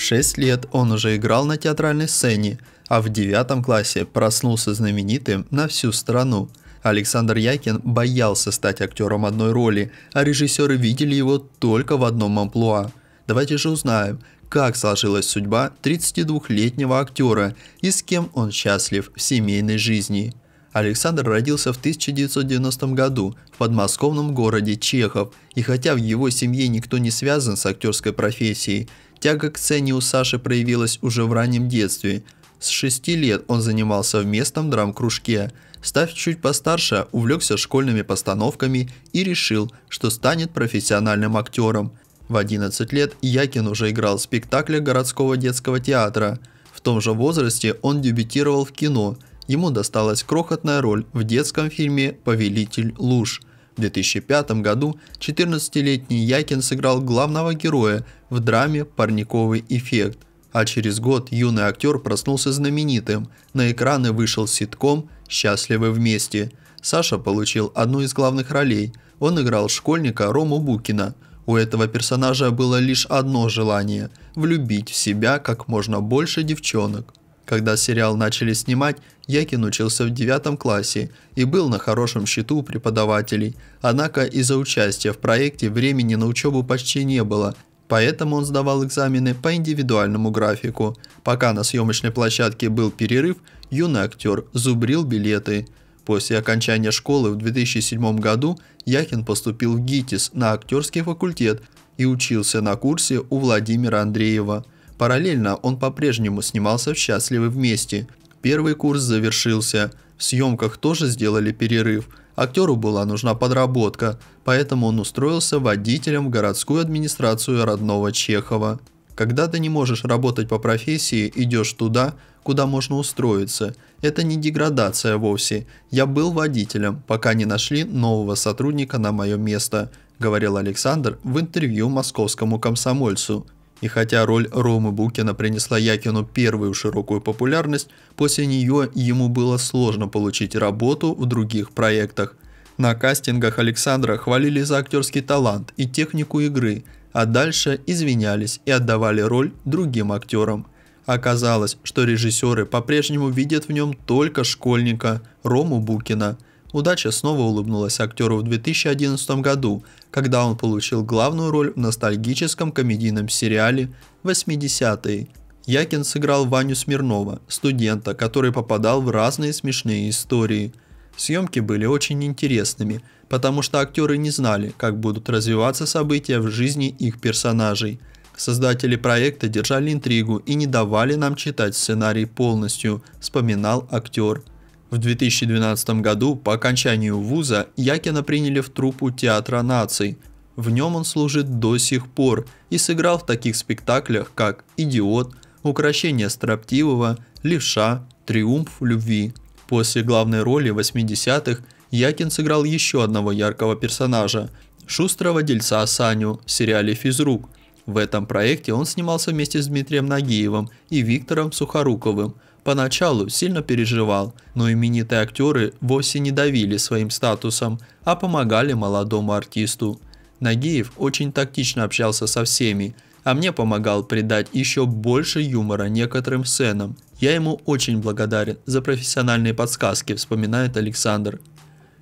6 лет он уже играл на театральной сцене, а в девятом классе проснулся знаменитым на всю страну. Александр Якин боялся стать актером одной роли, а режиссеры видели его только в одном амплуа. Давайте же узнаем, как сложилась судьба 32-летнего актера и с кем он счастлив в семейной жизни. Александр родился в 1990 году в подмосковном городе Чехов, и хотя в его семье никто не связан с актерской профессией, тяга к сцене у Саши проявилась уже в раннем детстве. С 6 лет он занимался в местном драм-кружке. Став чуть постарше, увлекся школьными постановками и решил, что станет профессиональным актером. В 11 лет Якин уже играл в спектаклях городского детского театра. В том же возрасте он дебютировал в кино – ему досталась крохотная роль в детском фильме «Повелитель луж». В 2005 году 14-летний Якин сыграл главного героя в драме «Парниковый эффект», а через год юный актер проснулся знаменитым. На экраны вышел ситком «Счастливы вместе». Саша получил одну из главных ролей. Он играл школьника Рому Букина. У этого персонажа было лишь одно желание – влюбить в себя как можно больше девчонок. Когда сериал начали снимать, Якин учился в девятом классе и был на хорошем счету у преподавателей. Однако из-за участия в проекте времени на учебу почти не было, поэтому он сдавал экзамены по индивидуальному графику. Пока на съемочной площадке был перерыв, юный актер зубрил билеты. После окончания школы в 2007 году Якин поступил в ГИТИС на актерский факультет и учился на курсе у Владимира Андреева – Параллельно он по-прежнему снимался в «Счастливы вместе». Первый курс завершился, в съемках тоже сделали перерыв. Актеру была нужна подработка, поэтому он устроился водителем в городскую администрацию родного Чехова. Когда ты не можешь работать по профессии, идешь туда, куда можно устроиться. Это не деградация вовсе. Я был водителем, пока не нашли нового сотрудника на мое место, говорил Александр в интервью московскому комсомольцу. И хотя роль Ромы Букина принесла Якину первую широкую популярность, после нее ему было сложно получить работу в других проектах. На кастингах Александра хвалили за актерский талант и технику игры, а дальше извинялись и отдавали роль другим актерам. Оказалось, что режиссеры по-прежнему видят в нем только школьника Рому Букина – Удача снова улыбнулась актеру в 2011 году, когда он получил главную роль в ностальгическом комедийном сериале «80-е». Якин сыграл Ваню Смирнова, студента, который попадал в разные смешные истории. Съемки были очень интересными, потому что актеры не знали, как будут развиваться события в жизни их персонажей. Создатели проекта держали интригу и не давали нам читать сценарий полностью, вспоминал актер. В 2012 году по окончанию вуза Якина приняли в труппу Театра наций. В нем он служит до сих пор и сыграл в таких спектаклях, как «Идиот», «Укращение строптивого», «Левша», «Триумф любви». После главной роли 80-х Якин сыграл еще одного яркого персонажа – шустрого дельца Саню в сериале «Физрук». В этом проекте он снимался вместе с Дмитрием Нагиевым и Виктором Сухоруковым – Поначалу сильно переживал, но именитые актеры вовсе не давили своим статусом, а помогали молодому артисту. Нагиев очень тактично общался со всеми, а мне помогал придать еще больше юмора некоторым сценам. Я ему очень благодарен за профессиональные подсказки, вспоминает Александр.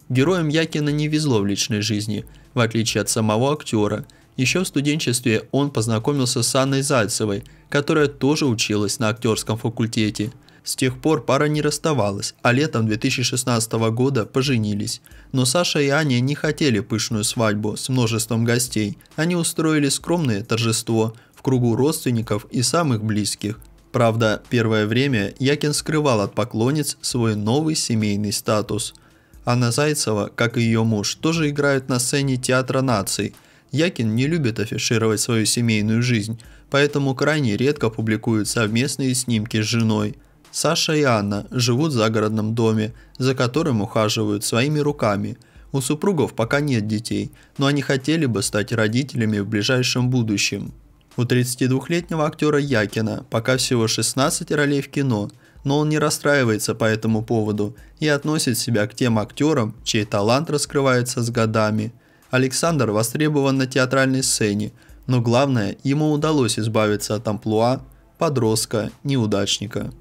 Героям Якина не везло в личной жизни, в отличие от самого актера. Еще в студенчестве он познакомился с Анной Зайцевой, которая тоже училась на актерском факультете – с тех пор пара не расставалась, а летом 2016 года поженились. Но Саша и Аня не хотели пышную свадьбу с множеством гостей. Они устроили скромное торжество в кругу родственников и самых близких. Правда, первое время Якин скрывал от поклонниц свой новый семейный статус. Анна Зайцева, как и ее муж, тоже играют на сцене Театра наций. Якин не любит афишировать свою семейную жизнь, поэтому крайне редко публикует совместные снимки с женой – Саша и Анна живут в загородном доме, за которым ухаживают своими руками. У супругов пока нет детей, но они хотели бы стать родителями в ближайшем будущем. У 32-летнего актера Якина пока всего 16 ролей в кино, но он не расстраивается по этому поводу и относит себя к тем актерам, чей талант раскрывается с годами. Александр востребован на театральной сцене, но главное, ему удалось избавиться от амплуа подростка-неудачника.